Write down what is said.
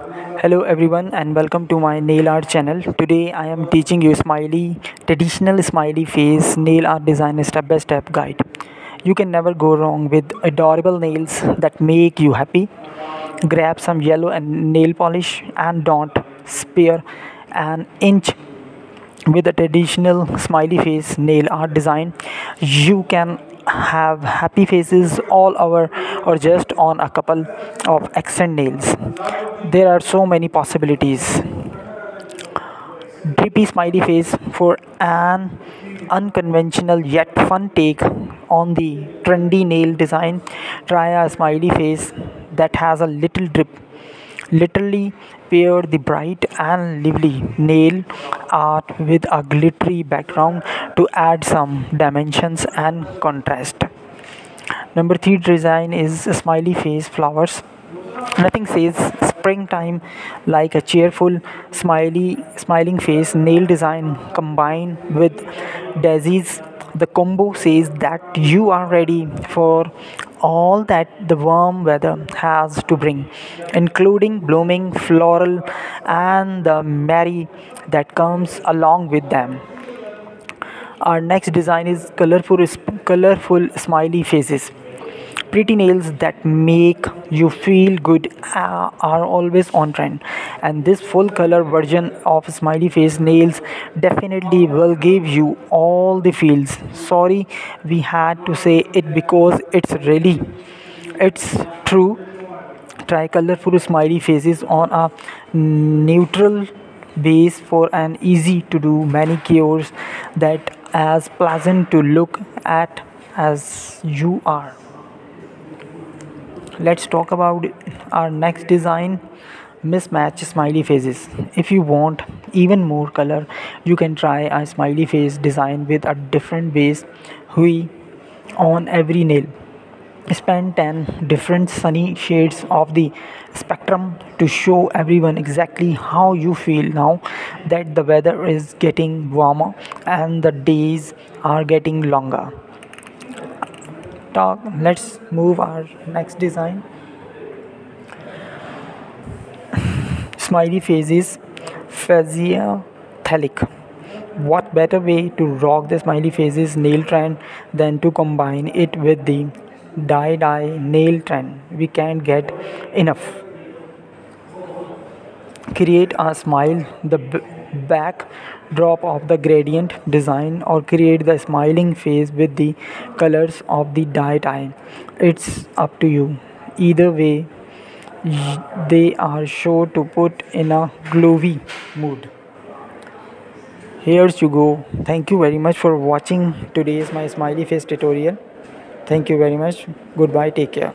Hello everyone and welcome to my nail art channel. Today I am teaching you smiley traditional smiley face nail art design step by step guide. You can never go wrong with adorable nails that make you happy. Grab some yellow and nail polish and don't spare an inch with a traditional smiley face nail art design. You can have happy faces all over or just on a couple of accent nails. There are so many possibilities. Drippy smiley face for an unconventional yet fun take on the trendy nail design. Try a smiley face that has a little drip. Literally pair the bright and lively nail art with a glittery background to add some dimensions and contrast. Number three design is smiley face flowers. Nothing says springtime like a cheerful, smiley, smiling face nail design combined with daisies. The combo says that you are ready for all that the warm weather has to bring, including blooming floral and the merry that comes along with them. Our next design is colorful, colorful smiley faces. Pretty nails that make you feel good uh, are always on trend, and this full color version of smiley face nails definitely will give you all the feels. Sorry, we had to say it because it's really it's true. Try colorful smiley faces on a neutral base for an easy to do manicures that as pleasant to look at as you are let's talk about our next design mismatch smiley faces. If you want even more color you can try a smiley face design with a different base hue on every nail. Spend 10 different sunny shades of the spectrum to show everyone exactly how you feel now that the weather is getting warmer and the days are getting longer. Talk let's move our next design smiley faces fascia uh, thalic what better way to rock the smiley faces nail trend than to combine it with the tie dye nail trend? We can't get enough. Create a smile the backdrop of the gradient design or create the smiling face with the colors of the tie dye it's up to you. Either way they are sure to put in a glowy mood. Here's you go. Thank you very much for watching today's my smiley face tutorial. Thank you very much. Goodbye. Take care